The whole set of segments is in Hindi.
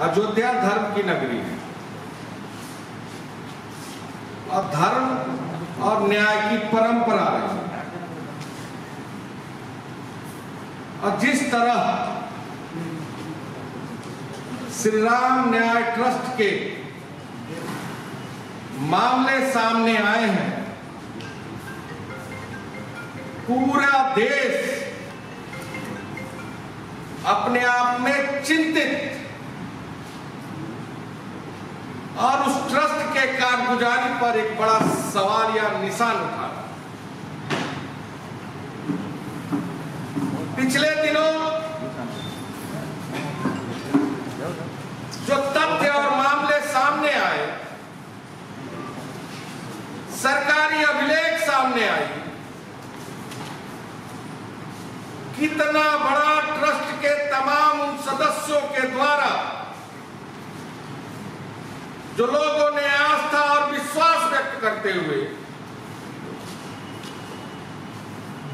अयोध्या धर्म की नगरी है। और धर्म और न्याय की परंपरा रही और जिस तरह श्री राम न्याय ट्रस्ट के मामले सामने आए हैं, पूरा देश अपने आप में चिंतित और उस ट्रस्ट के कारगुजारी पर एक बड़ा सवाल या निशान उठा। पिछले दिनों जो तथ्य और मामले सामने आए, सरकारी अभिलेख सामने आई कितना बड़ा ट्रस्ट के तमाम उन सदस्यों के द्वारा जो लोगों करते हुए।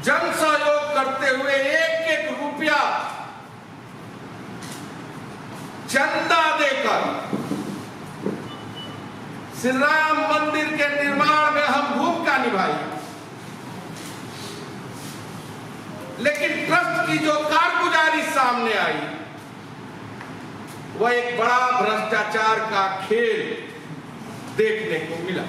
जन सहयोग करते हुए एक एक रुपया चंदा देकर श्री राम मंदिर के निर्माण में हम भूमिका निभाई। लेकिन ट्रस्ट की जो कारगुजारी सामने आई, वह एक बड़ा भ्रष्टाचार का खेल देखने को मिला।